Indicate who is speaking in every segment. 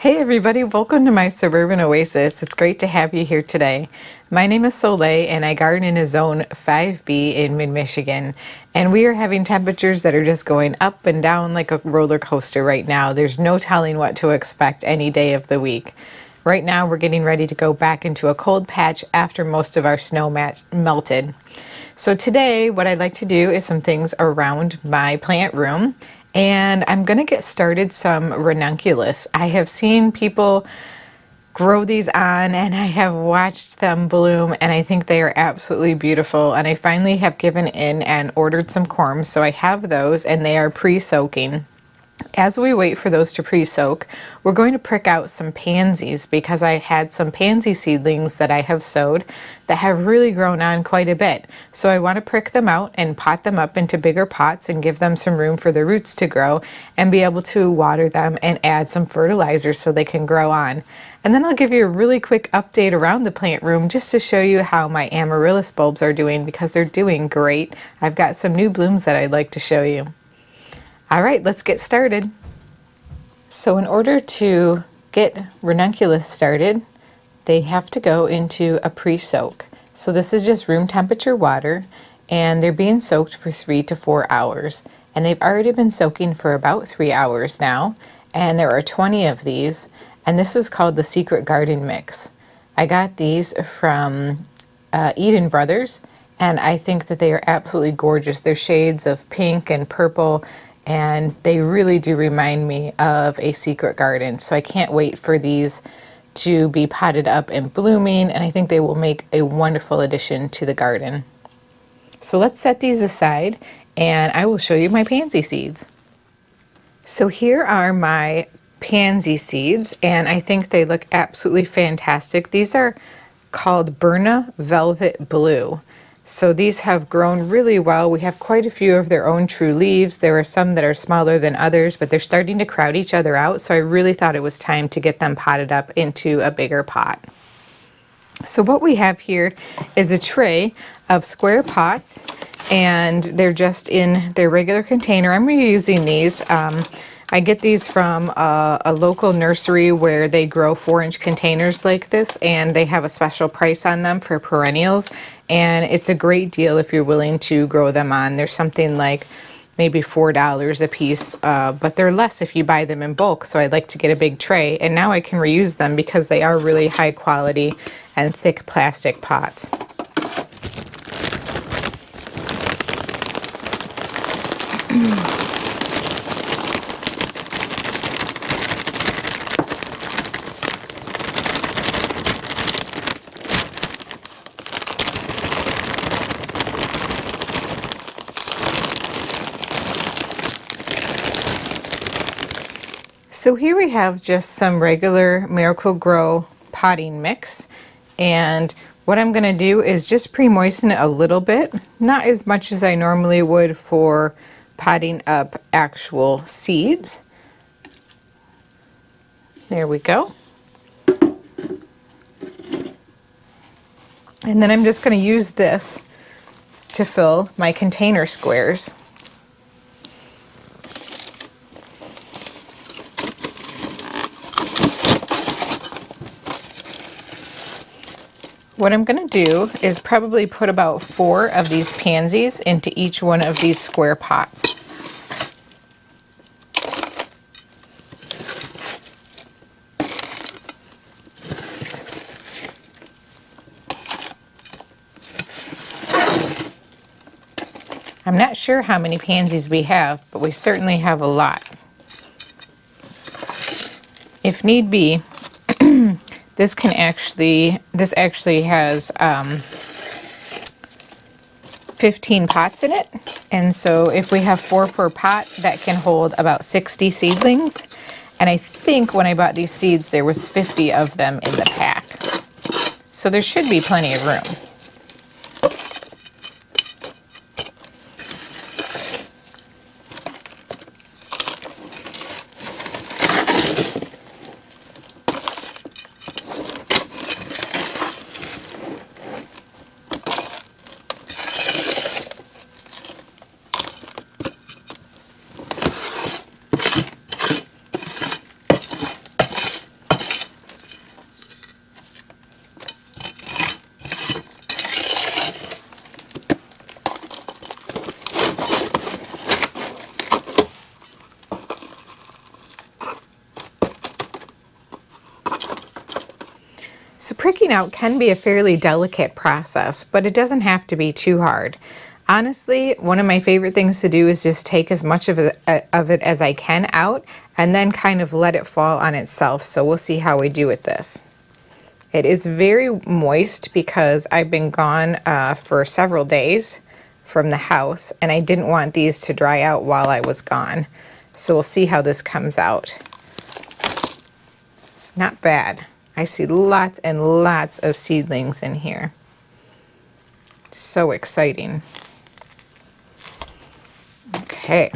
Speaker 1: Hey everybody, welcome to my suburban oasis. It's great to have you here today. My name is Soleil and I garden in a zone 5B in mid-Michigan and we are having temperatures that are just going up and down like a roller coaster right now. There's no telling what to expect any day of the week. Right now we're getting ready to go back into a cold patch after most of our snow melted. So today what I'd like to do is some things around my plant room and I'm to get started some ranunculus. I have seen people grow these on and I have watched them bloom and I think they are absolutely beautiful and I finally have given in and ordered some corms so I have those and they are pre-soaking. As we wait for those to pre-soak, we're going to prick out some pansies because I had some pansy seedlings that I have sowed that have really grown on quite a bit. So I want to prick them out and pot them up into bigger pots and give them some room for the roots to grow and be able to water them and add some fertilizer so they can grow on. And then I'll give you a really quick update around the plant room just to show you how my amaryllis bulbs are doing because they're doing great. I've got some new blooms that I'd like to show you. All right, let's get started. So in order to get ranunculus started, they have to go into a pre-soak. So this is just room temperature water and they're being soaked for three to four hours. And they've already been soaking for about three hours now. And there are 20 of these. And this is called the Secret Garden Mix. I got these from uh, Eden Brothers and I think that they are absolutely gorgeous. They're shades of pink and purple and they really do remind me of a secret garden. So I can't wait for these to be potted up and blooming and I think they will make a wonderful addition to the garden. So let's set these aside and I will show you my pansy seeds. So here are my pansy seeds and I think they look absolutely fantastic. These are called Berna Velvet Blue. So these have grown really well. We have quite a few of their own true leaves. There are some that are smaller than others, but they're starting to crowd each other out. So I really thought it was time to get them potted up into a bigger pot. So what we have here is a tray of square pots and they're just in their regular container. I'm reusing these. Um, I get these from a, a, local nursery where they grow four inch containers like this and they have a special price on them for perennials and it's a great deal if you're willing to grow them on. There's something like maybe $4 a piece, uh, but they're less if you buy them in bulk, so I'd like to get a big tray. And now I can reuse them because they are really high quality and thick plastic pots. So here we have just some regular Miracle-Gro potting mix and what I'm going to do is just pre-moisten it a little bit, not as much as I normally would for potting up actual seeds. There we go. And then I'm just going to use this to fill my container squares. What I'm going to do is probably put about four of these pansies into each one of these square pots. I'm not sure how many pansies we have, but we certainly have a lot. If need be, this can actually, this actually has um, 15 pots in it. And so if we have four per pot, that can hold about 60 seedlings. And I think when I bought these seeds, there was 50 of them in the pack. So there should be plenty of room. Out can be a fairly delicate process, but it doesn't have to be too hard. Honestly, one of my favorite things to do is just take as much of it, of it as I can out and then kind of let it fall on itself. So we'll see how we do with this. It is very moist because I've been gone uh, for several days from the house and I didn't want these to dry out while I was gone. So we'll see how this comes out. Not bad. I see lots and lots of seedlings in here. So exciting. Okay.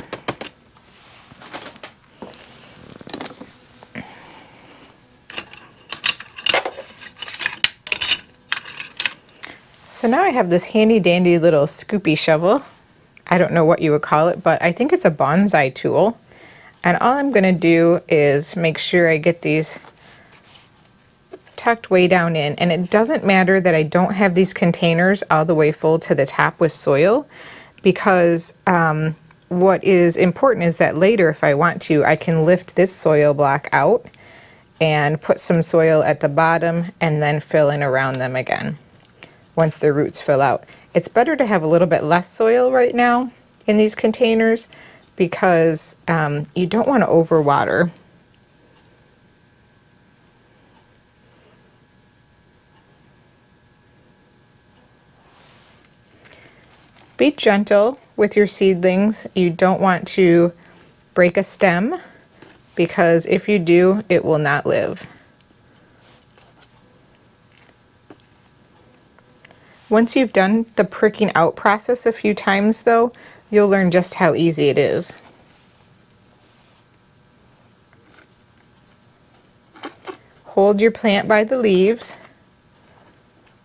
Speaker 1: So now I have this handy dandy little scoopy shovel. I don't know what you would call it, but I think it's a bonsai tool. And all I'm going to do is make sure I get these tucked way down in. And it doesn't matter that I don't have these containers all the way full to the top with soil because um, what is important is that later if I want to, I can lift this soil block out and put some soil at the bottom and then fill in around them again once the roots fill out. It's better to have a little bit less soil right now in these containers because um, you don't want to overwater. Be gentle with your seedlings. You don't want to break a stem because if you do, it will not live. Once you've done the pricking out process a few times though, you'll learn just how easy it is. Hold your plant by the leaves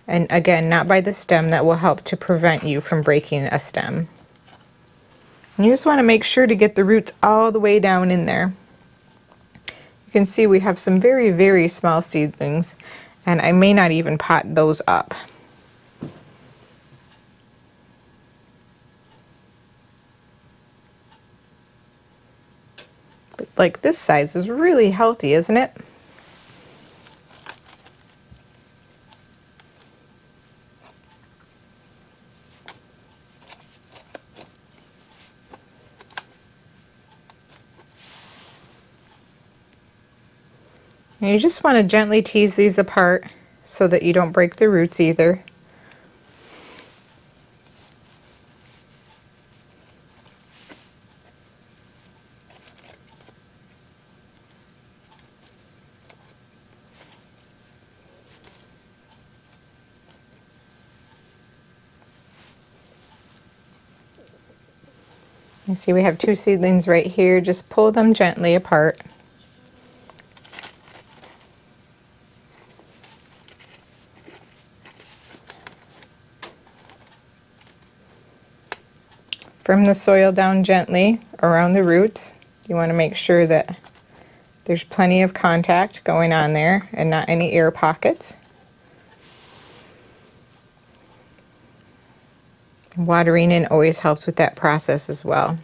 Speaker 1: and again not by the stem that will help to prevent you from breaking a stem. And you just want to make sure to get the roots all the way down in there. You can see we have some very very small seedlings and I may not even pot those up. But like this size is really healthy, isn't it? And you just want to gently tease these apart so that you don't break the roots either. You see we have two seedlings right here. Just pull them gently apart. Firm the soil down gently around the roots. You want to make sure that there's plenty of contact going on there and not any air pockets. Watering in always helps with that process as well.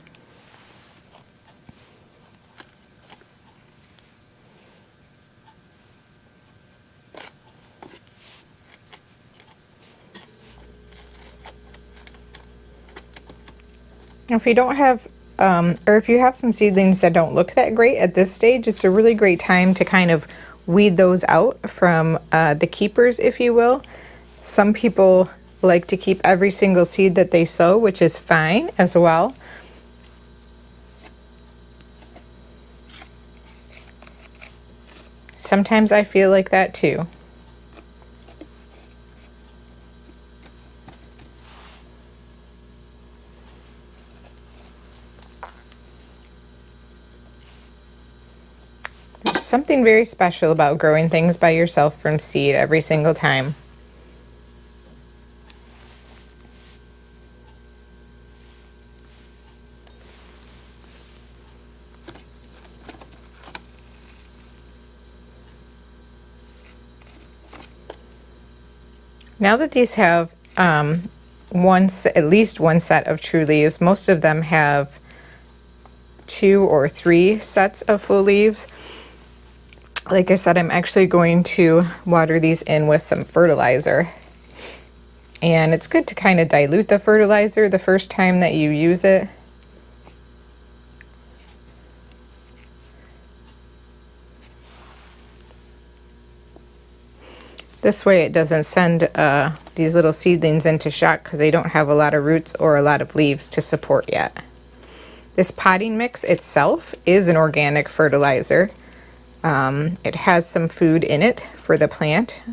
Speaker 1: If you don't have, um, or if you have some seedlings that don't look that great at this stage, it's a really great time to kind of weed those out from uh, the keepers, if you will. Some people like to keep every single seed that they sow, which is fine as well. Sometimes I feel like that too. Something very special about growing things by yourself from seed every single time. Now that these have um, one, at least one set of true leaves, most of them have two or three sets of full leaves. Like I said, I'm actually going to water these in with some fertilizer. And it's good to kind of dilute the fertilizer the first time that you use it. This way it doesn't send uh, these little seedlings into shock because they don't have a lot of roots or a lot of leaves to support yet. This potting mix itself is an organic fertilizer. Um, it has some food in it for the plant,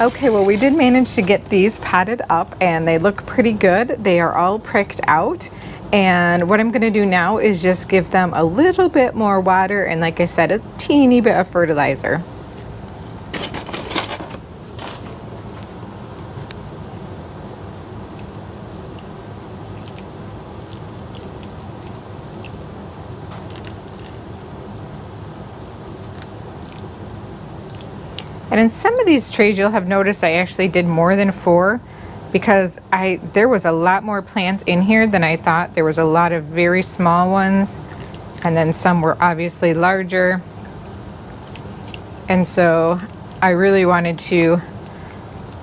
Speaker 1: Okay, well we did manage to get these potted up and they look pretty good. They are all pricked out. And what I'm gonna do now is just give them a little bit more water and like I said, a teeny bit of fertilizer. In some of these trays, you'll have noticed I actually did more than four because I there was a lot more plants in here than I thought. There was a lot of very small ones and then some were obviously larger. And so I really wanted to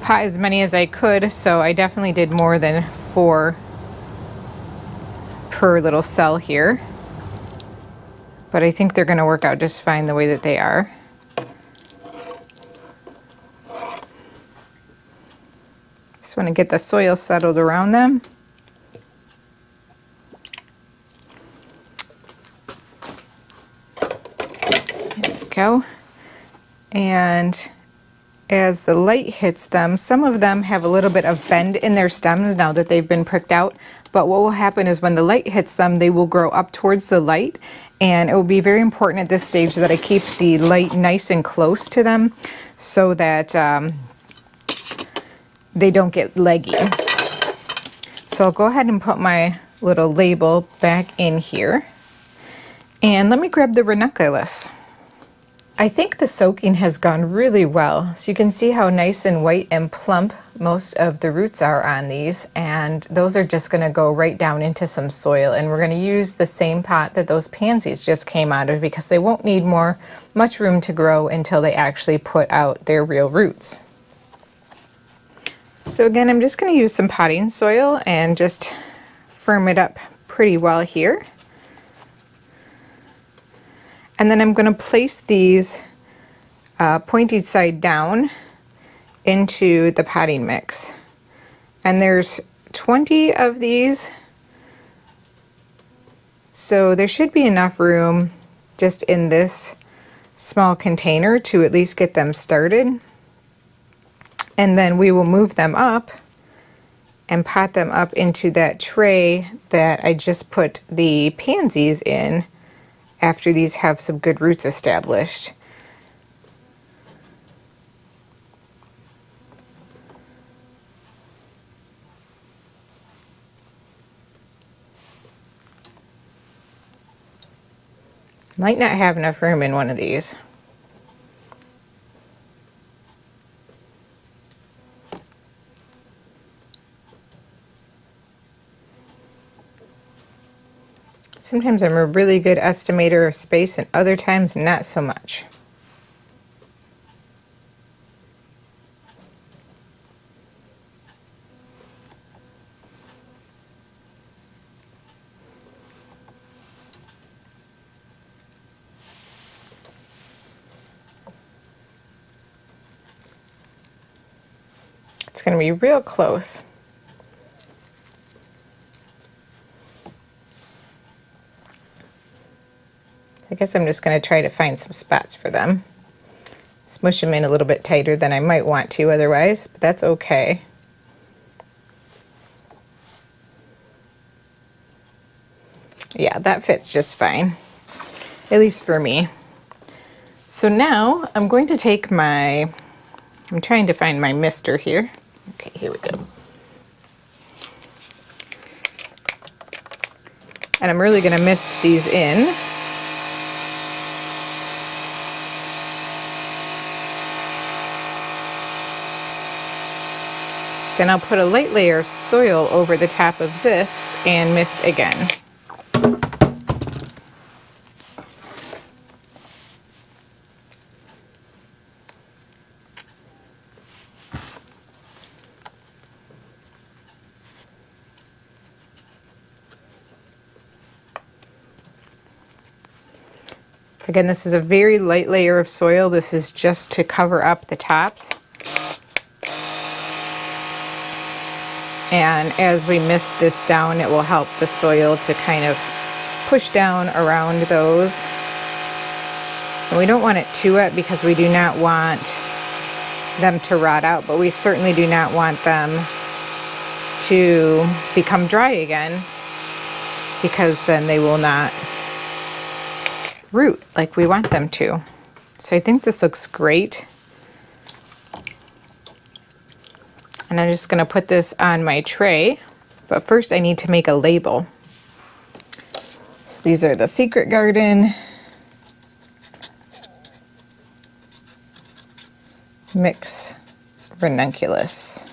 Speaker 1: pot as many as I could, so I definitely did more than four per little cell here. But I think they're gonna work out just fine the way that they are. Just want to get the soil settled around them. There we go. And as the light hits them, some of them have a little bit of bend in their stems now that they've been pricked out, but what will happen is when the light hits them, they will grow up towards the light and it will be very important at this stage that I keep the light nice and close to them so that um, they don't get leggy. So I'll go ahead and put my little label back in here. And let me grab the ranunculus. I think the soaking has gone really well. So you can see how nice and white and plump most of the roots are on these and those are just going to go right down into some soil and we're going to use the same pot that those pansies just came out of because they won't need more much room to grow until they actually put out their real roots. So again I'm just going to use some potting soil and just firm it up pretty well here. And then I'm going to place these uh, pointed side down into the potting mix. And there's 20 of these. So there should be enough room just in this small container to at least get them started. And then we will move them up and pot them up into that tray that I just put the pansies in after these have some good roots established. Might not have enough room in one of these. Sometimes I'm a really good estimator of space and other times not so much. It's going to be real close. Guess I'm just going to try to find some spots for them. Smush them in a little bit tighter than I might want to otherwise, but that's okay. Yeah, that fits just fine, at least for me. So now I'm going to take my, I'm trying to find my mister here. Okay, here we go. And I'm really going to mist these in. Then I'll put a light layer of soil over the top of this and mist again. Again, this is a very light layer of soil. This is just to cover up the tops. And as we mist this down, it will help the soil to kind of push down around those. And we don't want it too wet because we do not want them to rot out, but we certainly do not want them to become dry again because then they will not root like we want them to. So I think this looks great. And I'm just going to put this on my tray. But first I need to make a label. So these are the Secret Garden Mix Ranunculus.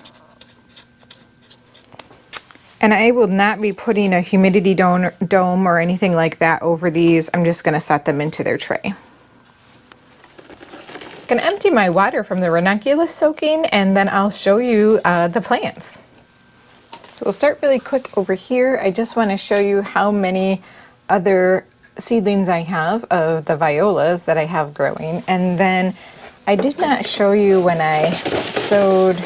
Speaker 1: And I will not be putting a humidity dome or anything like that over these. I'm just going to set them into their tray to empty my water from the ranunculus soaking and then I'll show you uh, the plants. So we'll start really quick over here. I just want to show you how many other seedlings I have of the violas that I have growing. And then I did not show you when I sowed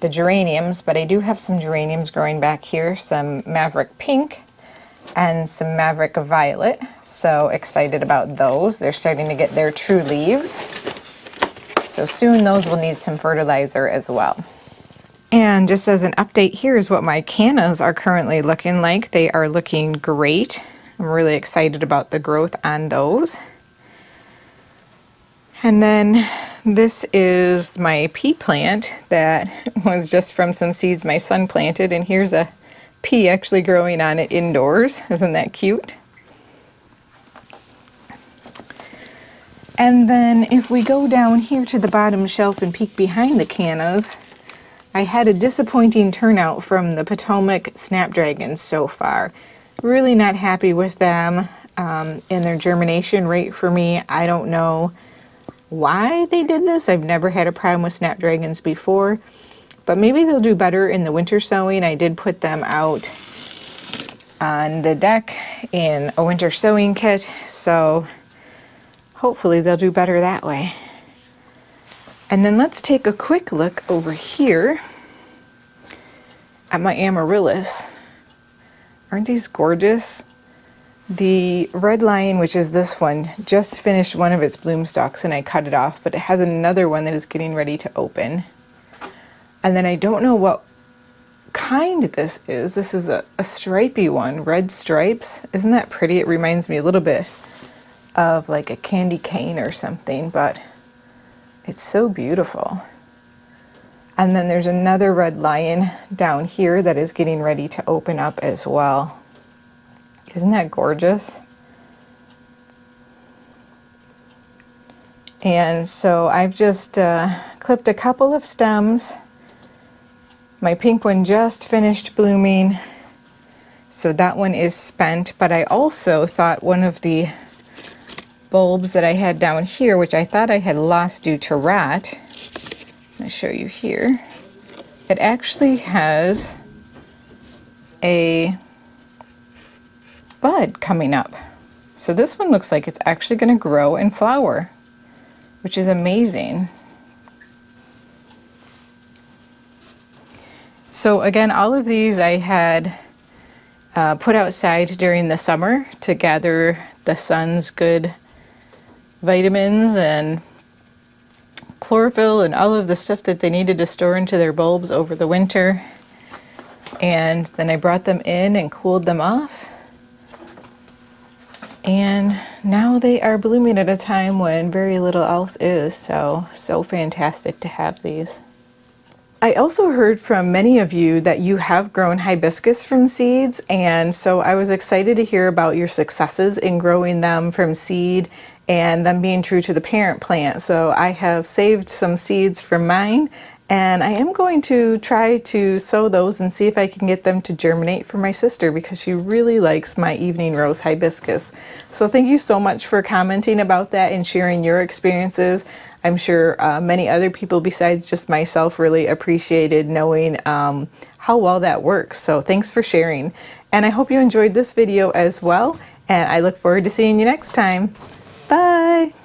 Speaker 1: the geraniums, but I do have some geraniums growing back here, some Maverick Pink and some Maverick Violet. So excited about those. They're starting to get their true leaves. So soon those will need some fertilizer as well. And just as an update, here's what my cannas are currently looking like. They are looking great. I'm really excited about the growth on those. And then this is my pea plant that was just from some seeds my son planted. And here's a pea actually growing on it indoors. Isn't that cute? And then if we go down here to the bottom shelf and peek behind the cannas, I had a disappointing turnout from the Potomac Snapdragons so far. Really not happy with them um, and their germination rate for me. I don't know why they did this. I've never had a problem with Snapdragons before, but maybe they'll do better in the winter sowing. I did put them out on the deck in a winter sowing kit, so hopefully they'll do better that way. And then let's take a quick look over here at my amaryllis. Aren't these gorgeous? The red lion, which is this one, just finished one of its bloom stalks and I cut it off, but it has another one that is getting ready to open. And then I don't know what kind this is. This is a, a stripy one, red stripes. Isn't that pretty? It reminds me a little bit of like a candy cane or something, but it's so beautiful. And then there's another red lion down here that is getting ready to open up as well. Isn't that gorgeous? And so I've just uh, clipped a couple of stems. My pink one just finished blooming. So that one is spent, but I also thought one of the bulbs that I had down here, which I thought I had lost due to rot. I'll show you here. It actually has a bud coming up. So this one looks like it's actually going to grow and flower, which is amazing. So again, all of these I had uh, put outside during the summer to gather the sun's good vitamins and chlorophyll and all of the stuff that they needed to store into their bulbs over the winter. And then I brought them in and cooled them off. And now they are blooming at a time when very little else is. So, so fantastic to have these. I also heard from many of you that you have grown hibiscus from seeds, and so I was excited to hear about your successes in growing them from seed and them being true to the parent plant. So I have saved some seeds from mine and I am going to try to sow those and see if I can get them to germinate for my sister because she really likes my evening rose hibiscus. So thank you so much for commenting about that and sharing your experiences. I'm sure uh, many other people besides just myself really appreciated knowing um, how well that works. So thanks for sharing. And I hope you enjoyed this video as well. And I look forward to seeing you next time. Bye.